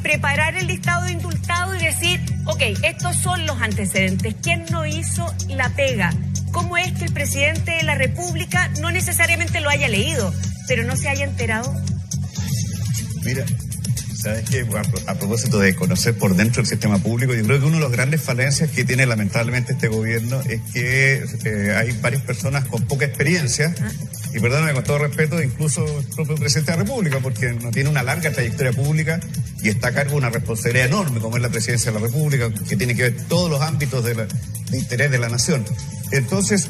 preparar el listado de indultados y decir, ok, estos son los antecedentes. ¿Quién no hizo la pega? ¿Cómo es que el presidente de la República no necesariamente lo haya leído, pero no se haya enterado? Mira, sabes que a, propósito de conocer por dentro el sistema público, yo creo que una de las grandes falencias que tiene lamentablemente este gobierno es que eh, hay varias personas con poca experiencia. Ah. Y perdóname con todo respeto, incluso el propio presidente de la República, porque no tiene una larga trayectoria pública y está a cargo de una responsabilidad enorme, como es la presidencia de la República, que tiene que ver todos los ámbitos de, de interés de la nación. Entonces,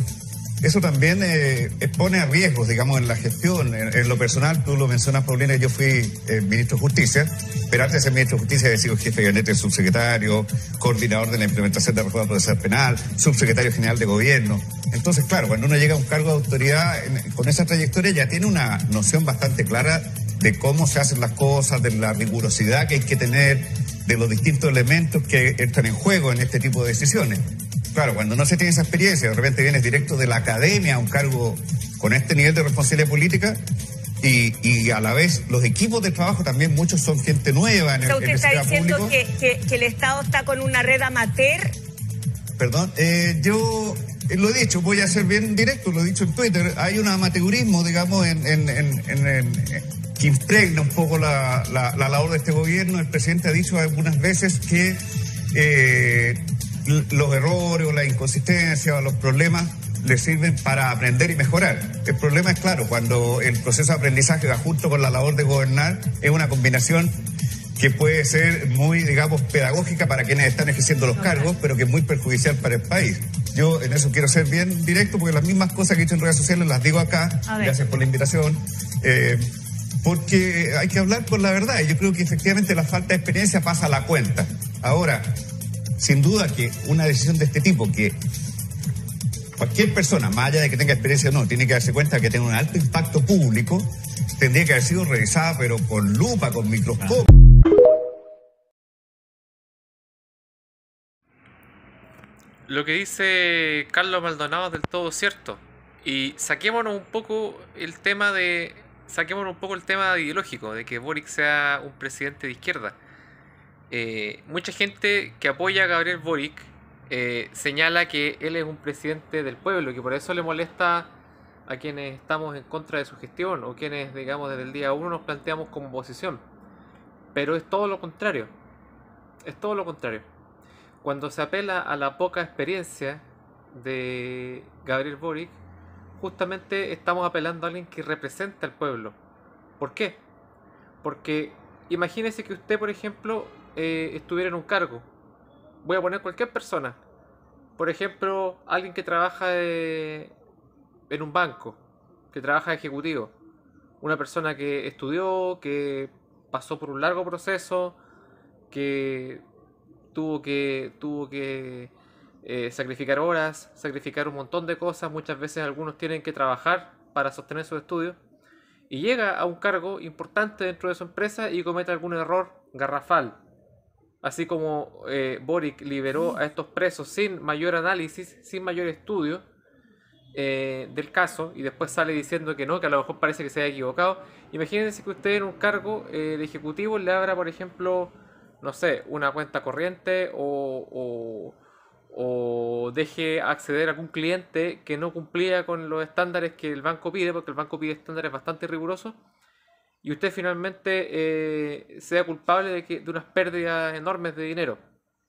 eso también eh, expone a riesgos, digamos, en la gestión. En, lo personal, tú lo mencionas, Paulina, yo fui eh, ministro de Justicia, pero antes de ser ministro de Justicia he sido jefe de gabinete subsecretario, coordinador de la implementación de la reforma procesal penal, subsecretario general de gobierno. Entonces, claro, cuando uno llega a un cargo de autoridad con esa trayectoria ya tiene una noción bastante clara de cómo se hacen las cosas, de la rigurosidad que hay que tener, de los distintos elementos que entran en juego en este tipo de decisiones. Claro, cuando no se tiene esa experiencia, de repente vienes directo de la academia a un cargo con este nivel de responsabilidad política, y, a la vez los equipos de trabajo también muchos son gente nueva en el, usted está diciendo que, el Estado está con una red amateur. Perdón, eh, yo lo he dicho, voy a ser bien directo, lo he dicho en Twitter, hay un amateurismo, digamos, en, que impregna un poco la, labor de este gobierno. El presidente ha dicho algunas veces que eh, los errores o la inconsistencia o los problemas le sirven para aprender y mejorar. El problema es claro, cuando el proceso de aprendizaje va junto con la labor de gobernar, es una combinación que puede ser muy, digamos, pedagógica para quienes están ejerciendo los cargos, pero que es muy perjudicial para el país. Yo en eso quiero ser bien directo, porque las mismas cosas que he dicho en redes sociales las digo acá. Gracias por la invitación. Eh, porque hay que hablar con la verdad. Y yo creo que efectivamente la falta de experiencia pasa a la cuenta. Ahora, sin duda que una decisión de este tipo, que cualquier persona, más allá de que tenga experiencia o no, tiene que darse cuenta que tiene un alto impacto público, tendría que haber sido revisada, pero con lupa, con microscopio. Lo que dice Carlos Maldonado es del todo cierto. Y saquémonos un poco el tema de. Saquémonos un poco el tema ideológico, de que Boric sea un presidente de izquierda. Eh, mucha gente que apoya a Gabriel Boric eh, señala que él es un presidente del pueblo que por eso le molesta a quienes estamos en contra de su gestión o quienes, digamos, desde el día uno nos planteamos como oposición. Pero es todo lo contrario. Es todo lo contrario. Cuando se apela a la poca experiencia de Gabriel Boric, justamente estamos apelando a alguien que representa al pueblo. ¿Por qué? Porque imagínese que usted, por ejemplo, eh, estuviera en un cargo. Voy a poner cualquier persona. Por ejemplo, alguien que trabaja en un banco, que trabaja ejecutivo. Una persona que estudió, que pasó por un largo proceso, que tuvo que, tuvo que eh, sacrificar horas, sacrificar un montón de cosas. Muchas veces algunos tienen que trabajar para sostener sus estudios. Y llega a un cargo importante dentro de su empresa y comete algún error garrafal así como eh, Boric liberó a estos presos sin mayor análisis, sin mayor estudio eh, del caso, y después sale diciendo que no, que a lo mejor parece que se haya equivocado. Imagínense que usted en un cargo eh, de ejecutivo le abra, por ejemplo, no sé, una cuenta corriente o, o deje acceder a algún cliente que no cumplía con los estándares que el banco pide, porque el banco pide estándares bastante rigurosos y usted finalmente eh, sea culpable de, que, de unas pérdidas enormes de dinero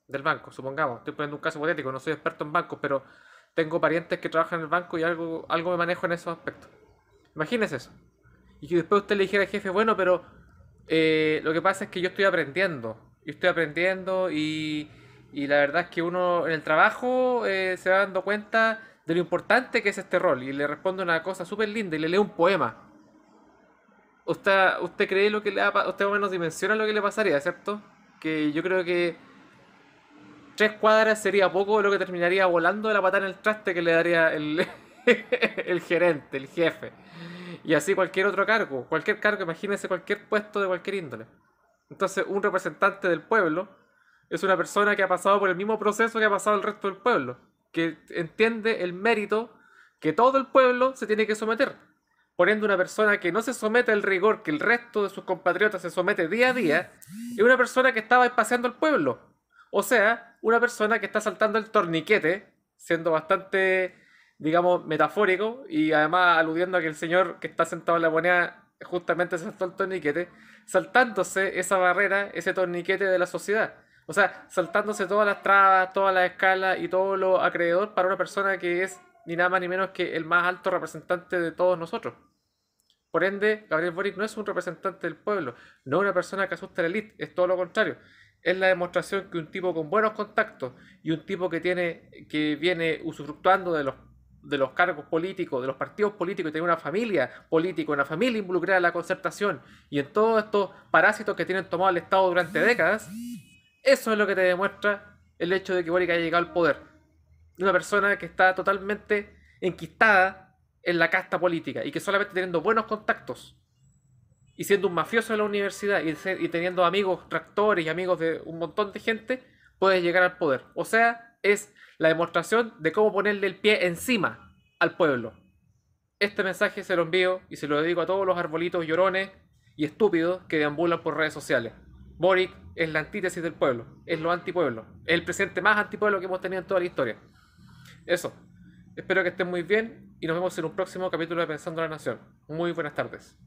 del banco, supongamos. Estoy poniendo un caso hipotético, no soy experto en bancos, pero tengo parientes que trabajan en el banco y algo, algo me manejo en esos aspectos. Imagínese eso. Y que después usted le dijera al jefe, bueno, pero eh, lo que pasa es que yo estoy aprendiendo. Yo estoy aprendiendo y, y la verdad es que uno en el trabajo eh, se va dando cuenta de lo importante que es este rol. Y le responde una cosa súper linda y le lee un poema usted, usted cree lo que le ha usted más o menos dimensiona lo que le pasaría, ¿cierto? Que yo creo que tres cuadras sería poco lo que terminaría volando de la patada en el traste que le daría el, el gerente, el jefe. Y así cualquier otro cargo, cualquier cargo, imagínese cualquier puesto de cualquier índole. Entonces, un representante del pueblo es una persona que ha pasado por el mismo proceso que ha pasado el resto del pueblo, que entiende el mérito que todo el pueblo se tiene que someter Por ende, una persona que no se somete al rigor que el resto de sus compatriotas se somete día a día, es una persona que estaba espaciando al pueblo. O sea, una persona que está saltando el torniquete, siendo bastante, digamos, metafórico y además aludiendo a que el señor que está sentado en la moneda justamente saltó el torniquete, saltándose esa barrera, ese torniquete de la sociedad. O sea, saltándose todas las trabas, todas las escalas y todo lo acreedor para una persona que es ni nada más ni menos que el más alto representante de todos nosotros. Por ende, Gabriel Boric no es un representante del pueblo, no es una persona que asusta a la élite, es todo lo contrario. Es la demostración que un tipo con buenos contactos y un tipo que tiene que viene usufructuando de los de los cargos políticos, de los partidos políticos, y tiene una familia política, una familia involucrada en la concertación y en todos estos parásitos que tienen tomado el Estado durante décadas, eso es lo que te demuestra el hecho de que Boric haya llegado al poder. Una persona que está totalmente enquistada en la casta política y que solamente teniendo buenos contactos y siendo un mafioso en la universidad y, teniendo amigos tractores y amigos de un montón de gente, puede llegar al poder. O sea, es la demostración de cómo ponerle el pie encima al pueblo. Este mensaje se lo envío y se lo dedico a todos los arbolitos llorones y estúpidos que deambulan por redes sociales. Boric es la antítesis del pueblo, es lo antipueblo, es el presidente más antipueblo que hemos tenido en toda la historia. Eso. Espero que estén muy bien y nos vemos en un próximo capítulo de Pensando la Nación. Muy buenas tardes.